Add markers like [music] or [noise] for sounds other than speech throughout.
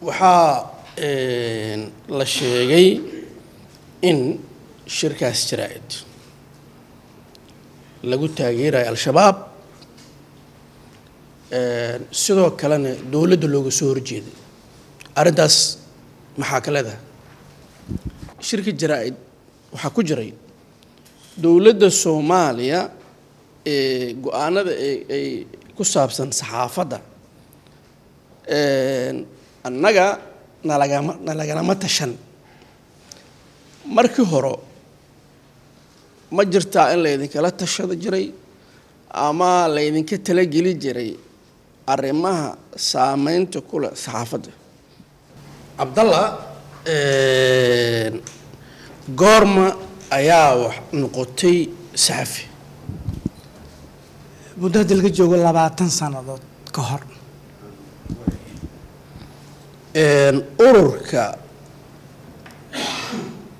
waxaa la sheegay in shirkaas jaraa-id lagu taageerayo al-shabaab sidoo kalena dowladda looga soo horjeeday. Arrintaas maxaa ka leedahay? Shirka jaraa-id waxaa ku jiray dowladda soomaaliya ee go'aanada ay ku saabsan saxaafadda annaga nalagama nalagalama tashan. Markii hore ma jirtaa in laydinkala tashada jiray ama laydinka talageli jiray arrimaha saameynta ku leh saxaafadda? Cabdalla goorma ayaa wax noqotay saxafi muddo hadda laga joogo labaatan sannadood ka hor ururka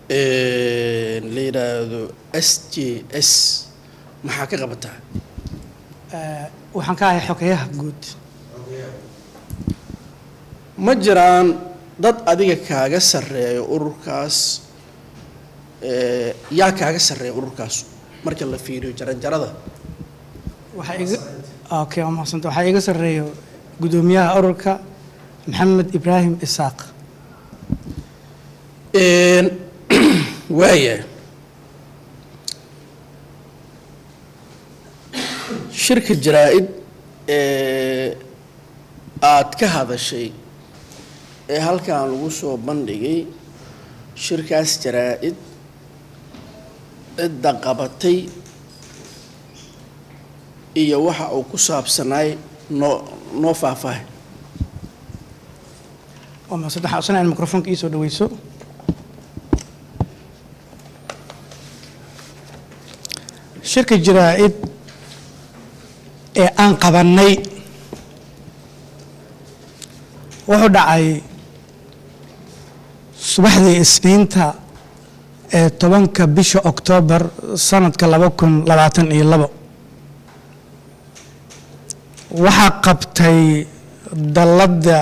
la yidhaahdo s j s maxaa ka qabataa? Waxaan ka ahay xogeyaha guud. Ma jiraan dad adiga kaaga sarreeyo ururkaas yaa kaaga sarreeya ururkaas marka la fiiriyo jaranjarada? Waxaa iga okay waa mahadsanto. Waxaa iga sarreeyo guddoomiyaha ururka maxamed ibraahim isaaq [clears throat] waaya shirka jaraa-id ee aada ka hadashay ee halkan lagu soo bandhigay shirkaas jaraa-id cidda qabatay iyo waxa uu ku saabsanaay noo noo faahfaahay waa mahadsanto waxaan dhaweyso shirka jaraa-id ee aan qabannay wuxuu dhacay subaxdii isniinta ee tobanka bisha oktoobar sanadka laba kun labaatan iyo labo. Waxaa qabtay dalladda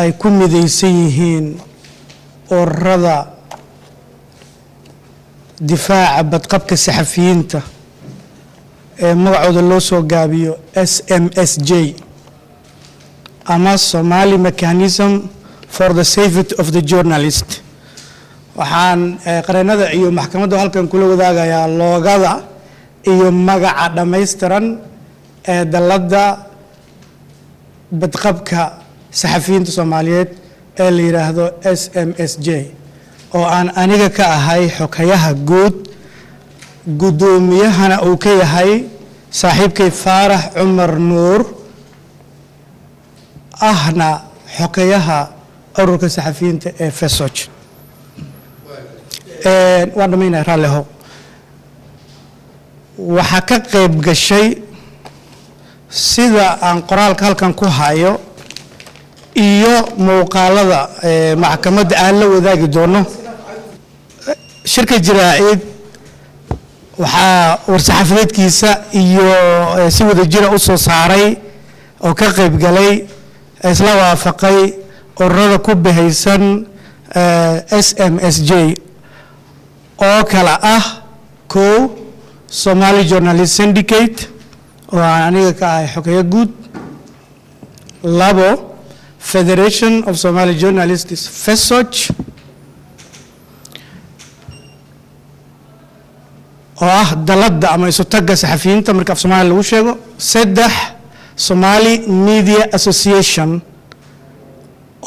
ay ku midaysan yihiin ururada difaaca badqabka saxafiyiinta ee magacooda loo soo gaabiyo s m s j ama somali mechanism for the safety of the journalist. Waxaan qareennada iyo maxkamadda halkan kula wadaagayaa loogada iyo magaca dhammaystiran ee dalladda badqabka saxafiyiinta soomaaliyeed ee la yidhaahdo s m s j oo aan aniga ka ahay xogayaha guud guddoomiyahana uu ka yahay saaxiibkay faarax cumar nuur ahna xogayaha ururka saxafiyiinta ee fesoj waan dhamaynaya raallihow waxaa ka qayb gashay sida aan qoraalka halkan ku hayo iyo muuqaalada maxkamadda aan la wadaagi doono. Shirka jaraa-id waxaa war-saxaafadeedkiisa iyo si wada jira u soo saaray oo ka qayb galay isla waafaqay ururada ku bahaysan s m s j oo kale ah kow somali journalist syndicate. Oo aan aniga ka ahay xogeyo guud. Labo federation of somali journalists fesoc oo ah dalladda ama isu tagga saxafiyiinta marka af soomaaliya lagu sheego saddex somali media association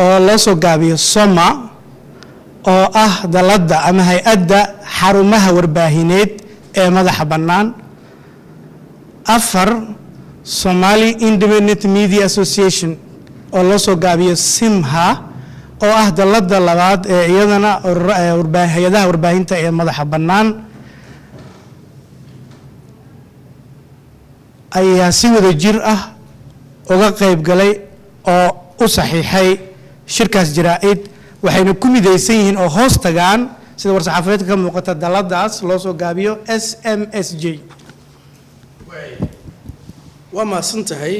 oo loo soo gaabiyo soma oo ah dalladda ama hay'adda xarumaha warbaahineed ee madaxa bannaan. Afar somali independent media association oo loo gaabiyo simha oo ah dalladda labaad ee iyadana hay'adaha warbaahinta ee madaxa bannaan ayaa si wada jir ah uga qayb galay oo u saxiixay shirkaas jaraa-id waxayna ku midaysan yihiin oo hoos tagaan sida war-saxaafadeedka ka muuqata dalladdaas loo soo gaabiyo s m s j. Waa mahadsan tahay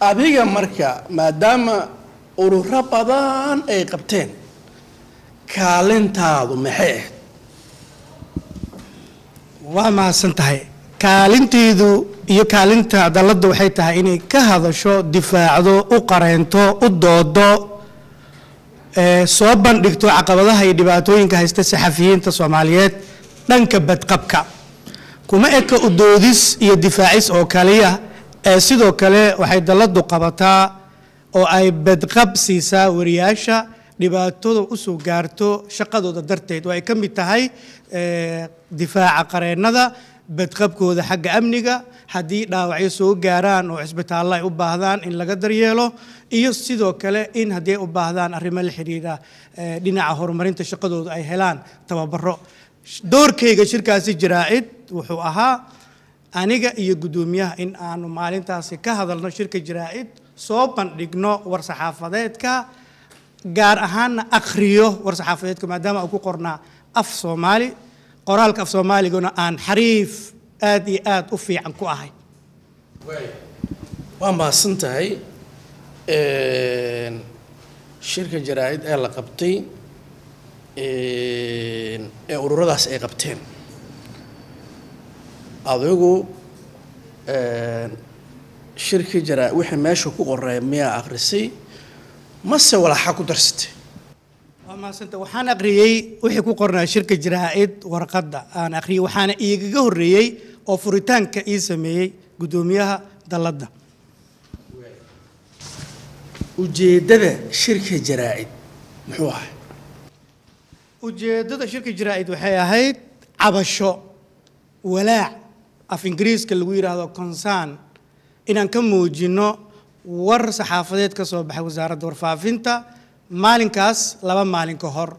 adiga marka maadaama ururo badan ay qabteen kaalintaadu maxay ahayd? Waa mahadsan tahay. Kaalinteedu iyo kaalinta dalladda waxay tahay inay ka hadasho difaacdo u qareento u doodo soo bandhigto caqabadaha iyo dhibaatooyinka haysta saxafiyiinta soomaaliyeed dhanka badqabka. Kuma eka udoodis iyo difaacis oo kaliya sidoo kale waxay dalladdu qabataa oo ay badqab siisaa wariyaasha dhibaatada u soo gaarto shaqadooda darteed. Oo ay ka mid tahay difaaca qareennada badqabkooda xagga amniga haddii dhaawacyo soo gaaraan oo cisbitaallo ay u baahdaan in laga daryeelo iyo sidoo kale in haddii ay u baahdaan arrimo la xidhiidha dhinaca horumarinta shaqadooda ay helaan tababaro doorkayga shirkaasi jaraa-id wuxuu ahaa aniga iyo guddoomiyaha in aanu maalintaasi ka hadalno shirka jaraa-id soo bandhigno war-saxaafadeedka gaar ahaanna akhriyo war-saxaafadeedka maadaama uu ku qornaa af soomaali qoraalka af soomaaliguna aan xariif aad iyo aad u fiican ku ahay. Waa mahadsan tahay shirka jaraa-id ee la qabtay ee ururadaas ay qabteen adigu shirkii jaraa wixii meesha ku qoray miyaa akhrisay mase walaaxa ku darsatay. Waa mahadsanta waxaan akhriyey wixii ku qornaa shirka jaraa-id warqadda. Aan akhriyey waxaana iigaga horreeyey oo furitaanka ii sameeyey guddoomiyaha dalladda. Ujeeddada shirka jaraa-id muxuu ahay ujeeddada shirka jaraa-id waxay ahayd cabasho walaac af ingiriiska lagu yidhaahdo concern inaan ka muujinno war saxaafadeed ka soo baxay wasaaradda warfaafinta maalinkaas laba maalin ka hor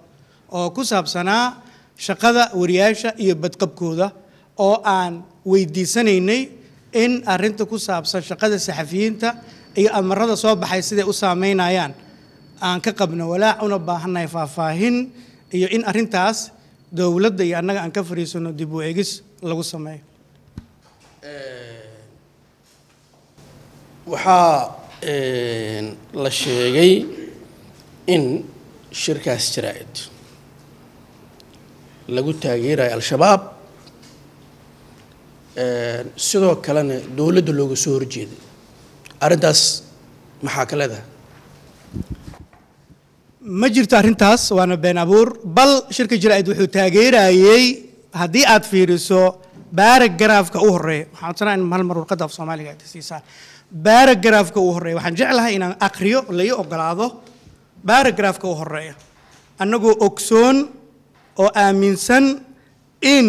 oo ku saabsanaa shaqada wariyaasha iyo badqabkooda oo aan weydiisanaynay in arrinta ku saabsan shaqada saxafiyiinta iyo amarada soo baxay siday u saameynayaan aan ka qabno walaac una baahannahay faahfaahin iyo in arrintaas dowladda iyo annaga aan ka fadhiisano dib u eegis lagu sameeyo waxaa la sheegay in shirkaas jaraa-id lagu taageerayo al-shabaab. Sidoo kalena dowladda looga soo horjeeday. Arrintaas maxaa ka leedahay? Ma jirto arrintaas waana been abuur bal shirka jaraa-id wuxuu taageerayey haddii aad fiiriso baaragaraafka u horreeya waxaan codsanaa in hal mar warqadda af soomaaliga aad siisaan baaragaraafka u horreeya waxaan jeclahay inaan akhriyo lai ogolaado. Baaragaraafka u horreeya annagoo ogsoon oo aaminsan in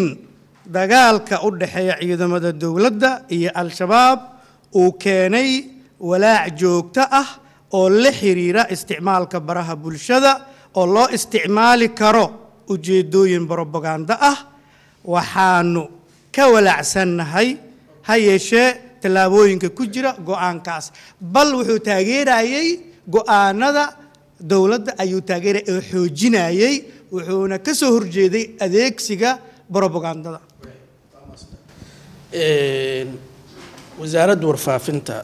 dagaalka u dhexeeya ciidamada dowladda iyo al-shabaab uu keenay walaac joogto ah oo la xiriira isticmaalka baraha bulshada oo loo isticmaali karo ujeeddooyin brobaganda ah. Waxaanu ka walaacsannahay ha yeeshee tallaabooyinka ku jira go'aankaas. Bal wuxuu taageerayey go'aanada dowladda ayuu taageeraya oo xoojinayey wuxuuna ka soo horjeeday adeegsiga brobagandada wasaaradda warfaafinta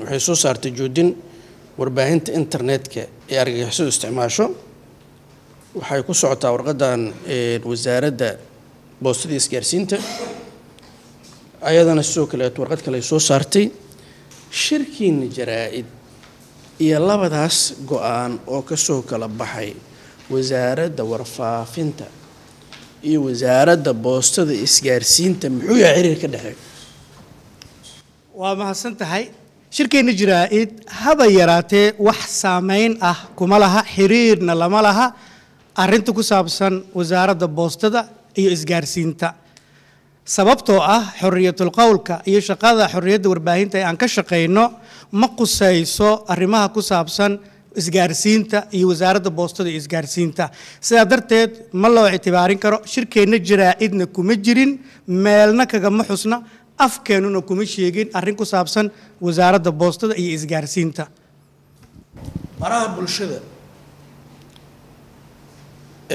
waxay soo saartay joodin warbaahinta internetka ee argagixisadu isticmaasho. Waxay ku socotaa warqaddan wasaaradda boostada isgaarsiinta ayadana sidoo kaleeto warqad kale soo saartay shirkiina jaraa-id iyo labadaas go'aan oo ka soo kala baxay wasaaradda warfaafinta iyo wasaaradda boostada isgaarsiinta muxuu yahay xiriir ka dhexeeyo waa mahadsan tahay. Shirkeenna jaraa-id haba yaraatee wax saameyn ah kuma laha xiriirna lama laha. Arrinta ku saabsan wasaaradda boostada iyo isgaarsiinta. Sababtoo ah xoriyatul qowlka iyo shaqada xorriyadda warbaahinta ee aan ka shaqayno ma qusayso arrimaha ku saabsan isgaarsiinta iyo wasaaradda boostada iyo isgaarsiinta. Sidaa darteed ma loo ictibaarin karo shirkeenna jaraa-idna kuma jirin meelna kagama xusna afkeennuna kuma sheegin arrin ku saabsan wasaaradda boostada iyo isgaarsiinta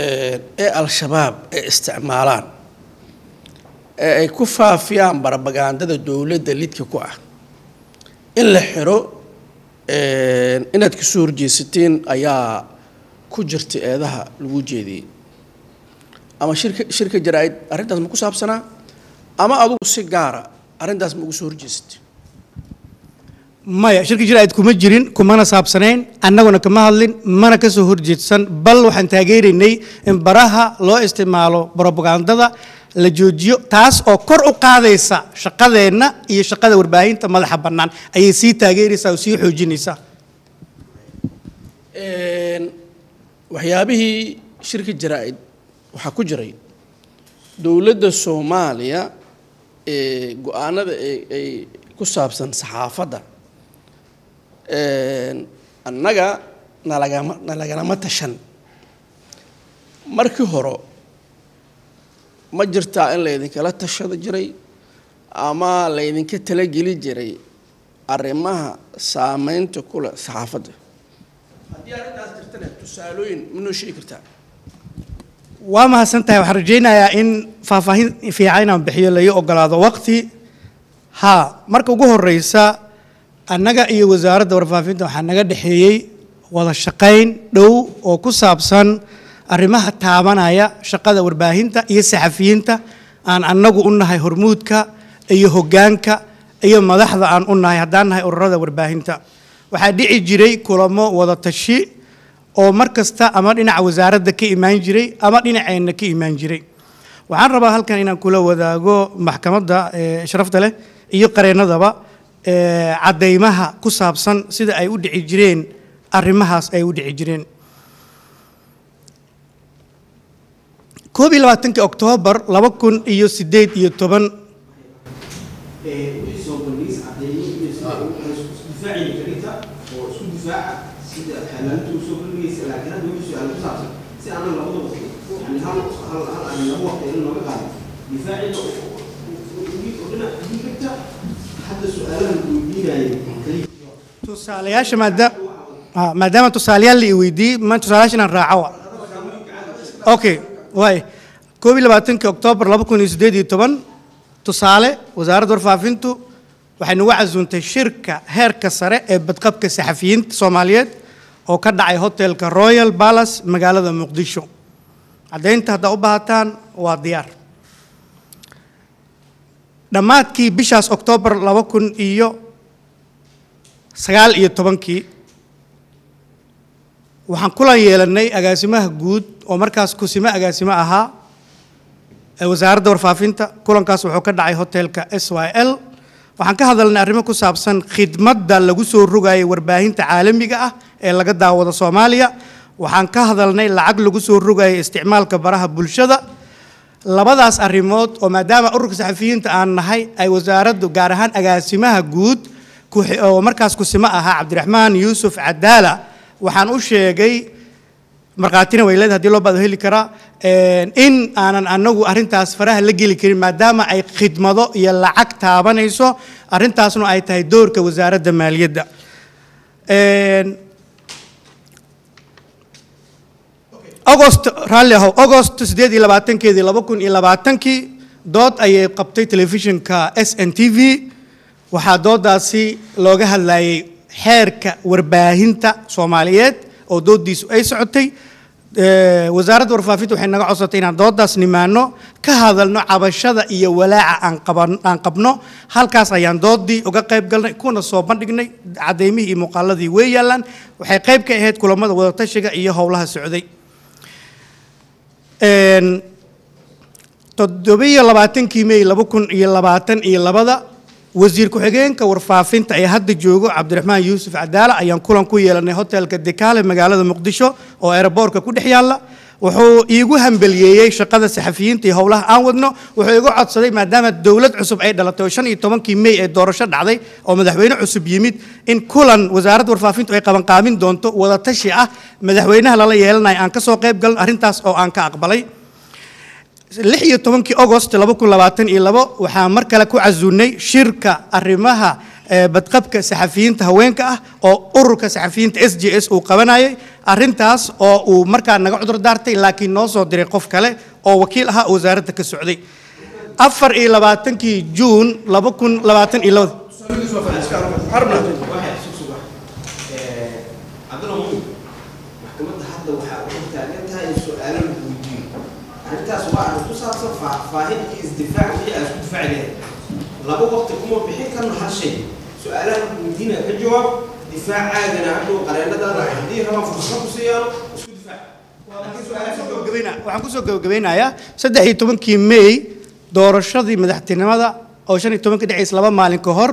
ee al-shabaab ay isticmaalaan ee ay ku faafiyaan barabagandada dowladda lidka ku ah. In la xiro inaad ka soo horjeesateen ayaa ku jirta eedaha lagu jeediyey ama shirka shirka jaraa-id arrintaas ma ku saabsanaa? Ama adugu si gaara arrintaas ma ugu soo horjeesatay maya shirka jiraa'id kuma jirin kumana saabsanayn annaguna kama hadlin mana ka soo horjeedsan bal waxaan taageeraynay in baraha loo isticmaalo brobagandada la joojiyo taas oo kor u qaadaysa shaqadeenna iyo shaqada warbaahinta madaxa bannaan. Ayay sii taageeraysaa oo sii xoojinaysaa. Waxyaabihii shirka jaraa-id waxaa ku jiray. Dowladda soomaaliya ee go'aanada ay ku saabsan saxaafadda annaga nalagama nalaganama tashan. Markii hore ma jirtaa in laydinkala tashada jiray ama laydinka talageli jiray arrimaha saameynta kule saxaafadda? Haddii arrintaas jirtana tusaalooyin ma noo sheegi kartaa. Waa mahadsan tahay waxaan rajaynayaa in faahfaahin fiican inaan bixiyo laii ogolaado waqti. Haa marka ugu horeysa annaga iyo wasaaradda warfaafinta waxaa naga dhexeeyey wada shaqayn dhow oo ku saabsan arrimaha taabanaya shaqada warbaahinta iyo saxafiyiinta aan annagu u nahay hormuudka iyo hoggaanka iyo madaxda aan u nahay haddaan nahay ururada warbaahinta. Waxaa dhici jiray kulamo wada tashi oo mar kasta ama dhinaca wasaaradda ka imaan jiray ama dhinaceenna ka imaan jiray. Waxaan rabaa halkan inaan kula wadaago maxkamadda sharafta leh iyo qareennadaba caddaymaha ku saabsan sida ay u dhici jireen arrimahaas ay u dhici jireen. Koob iyo labaatankii oktoobar laba kun iyo siddeed iyo toban tusaalayaasha maadaam maadaama tusaalayaal la i weydiiyey ma tusaalayaasha raaco okay waay koob iyo labaatankii oktoobar laba kun iyo siddeed iyo toban tusaale wasaaradda warfaafintu waxay nagu casuuntay shirka heerka sare ee badqabka saxafiyiinta soomaaliyeed oo ka dhacay hotelka royal palace magaalada muqdisho. Caddaynta haddaa u baahataan waa diyaar dhammaadkii bishaas oktoobar laba kun iyo sagaal iyo tobankii waxaan kulan yeelanay agaasimaha guud oo markaas kusimo agaasimo ahaa ee wasaaradda warfaafinta. Kulankaas wuxuu ka dhacay hotelka s y l. Waxaan ka hadalnay arrimo ku saabsan khidmadda lagu soo rogayay warbaahinta caalamiga ah ee laga daawado soomaaliya. Waxaan ka hadalnay lacag lagu soo rogayay isticmaalka baraha bulshada labadaas arrimood oo maadaama ururka saxafiyiinta aan nahay ay wasaaraddu gaar ahaan agaasimaha guud oo markaas kusimo ahaa cabdiraxmaan yuusuf cadaala waxaan u sheegay markhaatina way leedahay haddii loo baado heli karaa in aanan anagu arrintaas faraha la geli karin maadaama ay khidmado iyo lacag taabanayso arrintaasna ay tahay doorka wasaaradda maaliyadda agost raalli ahow agost siddeed iyo labaatankeedii laba kun iyo labaatankii dood ayay qabtay telefishinka s n t v. Waxaa doodaasi looga hadlayay xeerka warbaahinta soomaaliyeed oo doodiisu ay socotay. Wasaaradda warfaafinta waxay naga codsatay inaan doodaas nimaano ka hadalno cabashada iyo walaaca aan qabno. Halkaas ayaan doodii uga qayb galnay kuna soo bandhignay caddeymihii iyo muuqaaladii way yaallaan. Waxay qayb ka ahayd kulamada wadatashiga iyo howlaha socday toddobiyo labaatankii mey laba kun iyo labaatan iyo labada wasiir ku-xigeenka warfaafinta ee hadda joogo cabdiraxmaan yuusuf cadaala ayaan kulan ku yeelanay hotelka dekaale magaalada muqdisho oo eeraboorka ku dhex yaalla wuxuu iigu hambeliyeeyey shaqada saxafiyiinta howlaha aan wadno. Wuxuu igu codsaday maadaama dowlad cusub ay dhalatay shan iyo tobankii mey ee doorasho dhacday oo madaxweyne cusub yimid in kulan wasaaradda warfaafintu ay qabanqaabin doonto wadatashi ah. Madaxweynaha lala yeelanayo aan ka soo qayb galno arrintaas oo aan ka aqbalay. Lix iyo tobankii agost laba kun labaatan iyo labo waxaa mar kale ku casuunay shirka arrimaha badqabka saxafiyiinta haweenka ah oo ururka saxafiyiinta s j s uu qabanayay arrintaas oo uu markaa naga cudur daartay laakiin noo soo diray qof kale oo wakiil ahaa wasaaradda ka socday afar iyo labaatankii juun laba kun labaatan iyo weydiiyo arrintaas waa ku saabsan faahfaahin isdifaac wixii aad isku difaaci lahayd laba waqti kuma bixin karno hal shay su'aalaha lagu weydiinaya ka jawaab difaacaagana hadhow qareenadaada haddii rabaan fursad ku siiyaano isku difaac waxaan ku soo gabagabeynayaa saddex iyo tobankii may doorashadii madaxtinimada oo shan iyo tobanka dhexays laba maalin ka hor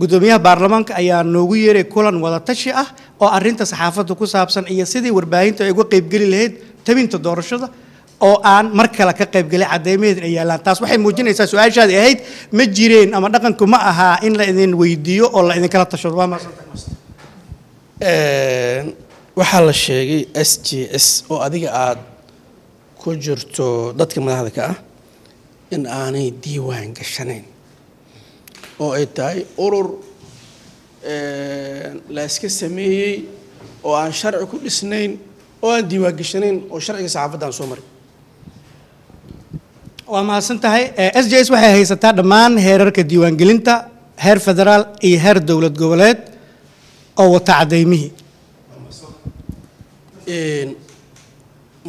gudoomiyaha baarlamaanka ayaa noogu yeeray kulan wada tashi ah oo arrinta saxaafadda ku saabsan iyo sidii warbaahinta ay uga qaybgeli lahayd tabinta doorashada oo aan mar kale ka qaybgelay cadeymaheedin ay yaalaan. Taas waxay muujinaysaa su'aashaadi ahayd ma jireen ama dhaqanku ma ahaa in la idin weydiiyo oo la idinkala tashado. Waa waxaa la sheegay s j s oo adiga aada ku jirto dadka madaxda ka ah in aanay diiwaan gashanayn. Oo ay tahay urur la iska sameeyey oo aan sharci ku dhisnayn oo aan diiwaan gashanayn oo sharciga saxaafadda aan soo marin waa mahadsan tahay s j s waxay haysataa dhammaan heerarka diiwaangelinta heer federaal iyo heer dowlad goboleed oo wata cadaymihii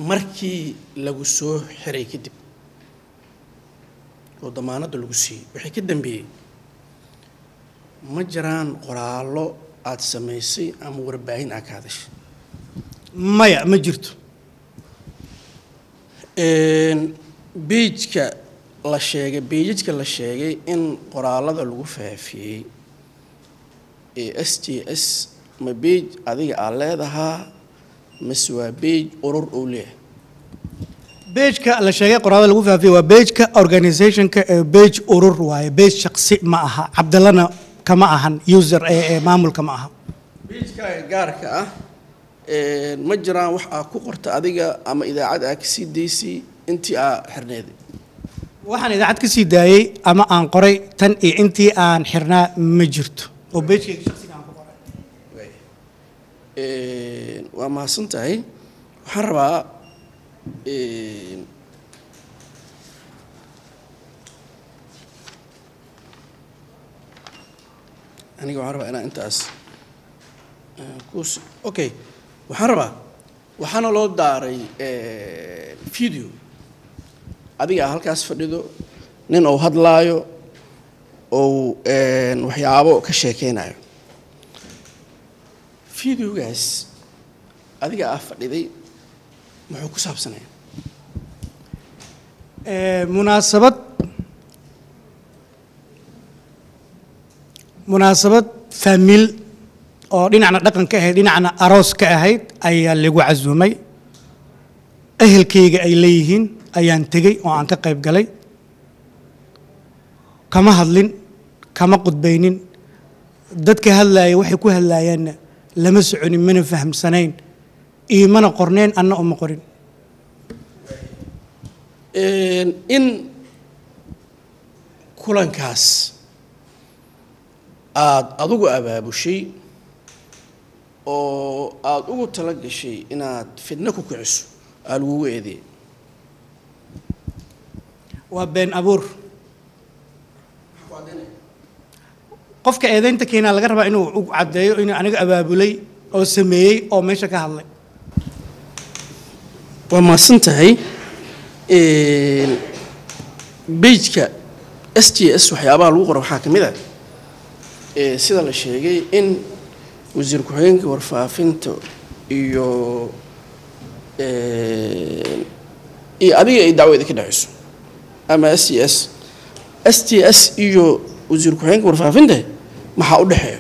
markii lagu soo xiray kadib oo damaanadda lagu siiyey wixii ka dambeeyey ma jiraan qoraallo aada samaysay ama warbaahin aad ka hadashay maya ma jirto beijka la sheegay beijajka la sheegay in qoraalada lagu faafiyey ee s t s ma beij adiga aad leedahaa? Mase waa beij urur uu leeyahay? Beejka la sheegay qoraada lagu faafiyey waa beejka organizationka ee beej urur waaye. Beej shaqsi ma aha. Cabdallana kama ahan. User ee maamulka ma aha. Beijkaaga gaarka ah ma jiraan wax aad ku qorta adiga ama idaacad aad ka sii daysay intii aa xirneeday waxaan idaacad ka sii daayey ama aan qoray tan iyo intii aan xirnaa ma jirto. Oo waa mahadsan tahay. Waxaan rabaa aniga waxaan rabaa inaan intaas okay. Waxaan rabaa waxaana loo daaray video adiga aa halkaas fadhido nin uu hadlaayo ou waxyaabo ka sheekeynayo videogaas adiga aa fadhiday muxuu ku saabsanaya? Munaasabad. Munaasabad faamil oo dhinacna dhaqan ka ahayd dhinacna aroos ka ahayd ayaa lagu casuumay. Ehelkayga ay leeyihiin ayaan tegey oo aan ka qayb galay. Kama hadlin kama qudbaynin. Dadka hadlaaya waxay ku hadlaayaanna lama soconin mana fahamsanayn. Iyo mana qorneen anna uma qorin. In kulankaas aada adigu abaabushay oo aada ugu tala gashay inaad fidno ku kiciso aa lagugu eedeeyay waa been abuur. Qofka eedaynta keenaa laga rabaa inuu u caddeeyo inuu aniga abaabulay oo sameeyey oo meesha ka hadlay. Waa mahadsan tahay beijka s t s waxyaabaha lagu qoro. Waxaa ka mid ah ee sida la sheegay in wasiir ku-xigeenka warfaafinta iyo iyo adiga ay dacwada ka dhexayso ama s t s. S t s iyo wasiir ku-xigeenka warfaafinta maxaa u dhexeeya?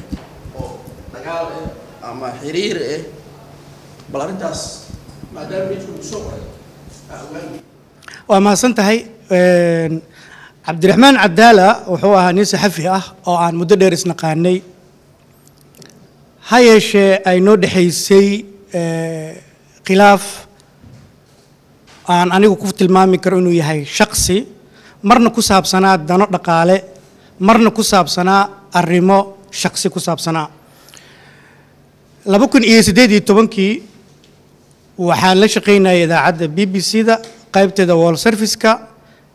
Oo dagaal ah ama xiriir ah bal arrintaas maadaama soo qoray ogaanaya waa mahadsan tahay Een, cabdiraxmaan cadaala wuxuu ahaa nin saxafi ah oo aan muddo dheer isnaqaanay. Ha yeeshee ay noo dhexaysay ee, khilaaf aan anigu ku tilmaami karo inuu yahay shaksi marna ku saabsanaa dano dhaqaale marna ku saabsanaa arrimo shaksi ku saabsanaa. laba kun iyo siddeed iyo tobankii waxaan la shaqaynayay idaacadda b b c da qaybteeda wall service-ka.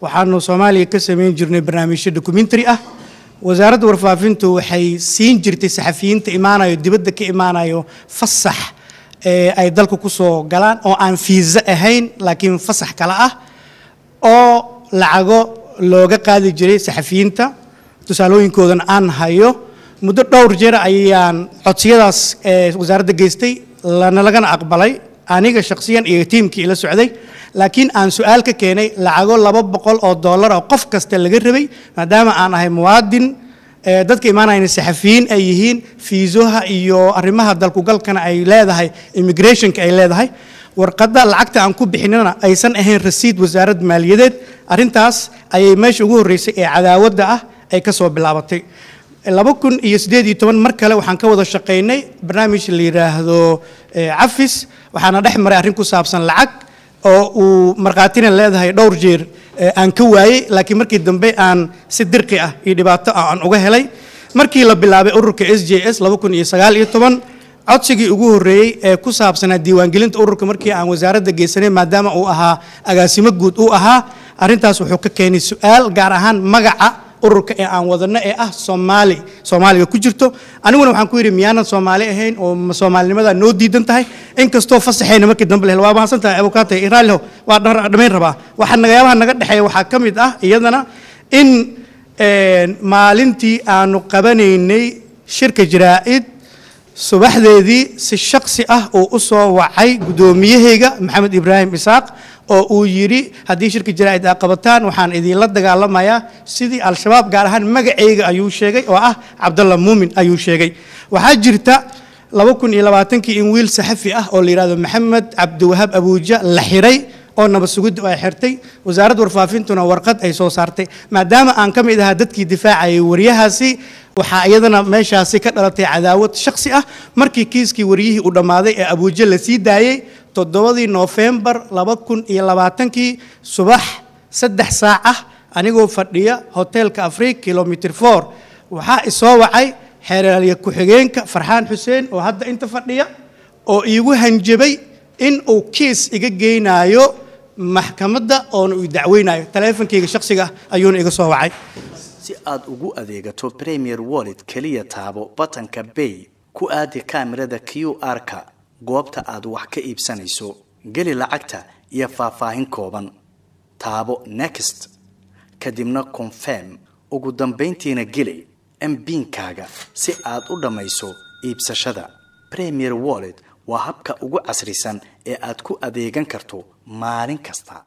Waxaanu soomaaliya ka samayn jirnay barnaamijyo documentary ah. Wasaaradda warfaafintu waxay siin jirtay saxafiyiinta imaanayo dibadda ka imaanayo fasax ee ay dalka ku soo galaan oo aan fiisa ahayn laakiin fasax kale ah oo lacago looga qaadi jiray saxafiyiinta. Tusaalooyinkoodan aan hayo muddo dhowr jeer ayaan codsiyadaas ee wasaaradda geystay lana lagana aqbalay. Aniga shakhsiyan iyo tiimkii ila socday. Laakiin aan su'aal ka keenay lacago laba boqol oo dollar oo qof kasta laga rabay maadaama aan ahay muwaadin. Ee dadka imaanayna saxafiyiin ay yihiin fiisoha iyo arrimaha dalkugalkana ay leedahay immigrationka ay leedahay warqadda lacagta aan ku bixinana aysan ahayn rasiid wasaarad maaliyadeed. Arrintaas ayay meesha ugu horreysay ee cadaawadda ah ay ka soo bilaabatay. Laba kun iyo siddeed iyo toban mar kale waxaan ka wada shaqaynay barnaamij la yidhaahdo cafis. Waxaana dhex maray arrin ku saabsan lacag oo uu markhaatina leedahay dhowr jeer aan ka waayey laakiin markii dambe aan si dirqi ah iyo dhibaato ah aan uga helay. Markii la bilaabay ururka s j s laba kun iyo sagaal iyo toban codsigii ugu horreeyey ee ku saabsanaa diiwaangelinta ururka markii aan wasaaradda geysanay maadaama uu ahaa agaasimo guud uu ahaa arrintaas wuxuu ka keenay su'aal gaar ahaan magaca ururka ee aan wadano ee ah soomaali soomaaliga ku jirto. Aniguna waxaan ku yidhi miyaanan soomaali ahayn oo soomaalinimada noo diidan tahay inkastoo fasaxayna markii dambe lehel waa mahadsan tahay abukaatay iraalho waa dhamayn rabaa. Waxa nagayaabaha naga dhexeeya waxaa ka mid ah iyadana in maalintii aanu qabanaynay shirka jaraa'id subaxdeedii si shaksi ah uu u soo wacay guddoomiyahayga maxamed ibraahim isaaq oo uu yidhi haddii shirka jaraa'id aa qabataan waxaan idinla dagaalamayaa. Sidii al-shabaab gaar ahaan magacayga ayuu sheegay oo ah cabdalla muumin ayuu sheegay. Waxaa jirta laba kun iyo labaatankii in wiil saxafi ah oo la yidhahdo maxamed cabdiwahaab abuuja la xiray oo nabad sugiddu ay xirtay wasaaradda warfaafintuna warqad ay soo saartay. Maadaama aan ka mid ahaa dadkii difaacayay waryahaasi waxaa iyadana meeshaasi ka dhalatay cadaawad shaksi ah. Markii kiiskii waryihii uu dhammaaday ee abuuja la sii daayey toddobadii noofembar laba kun iyo labaatankii subax saddex saac ah anigoo fadhiya hoteelka afriik kilomitr for waxaa isoo wacay xeeraalya ku-xigeenka farxaan xuseen oo hadda inta fadhiya oo iigu hanjabay in uu kiis iga geynaayo maxkamadda oona uu dacweynayo taleefonkayga shaksiga ah ayuuna iga soo wacay si aad ugu adeegato premier wallet keliya taabo batanka bay ku aadi kaamirada q r-ka goobta aad wax ka iibsanayso geli lacagta iyo faahfaahin kooban. Taabo next. Kadibna confirm. Ugu dambayntiina geli mbiinkaaga si aad u dhammayso iibsashada. Premier wallet waa habka ugu casrisan ee aad ku adeegan karto maalin kasta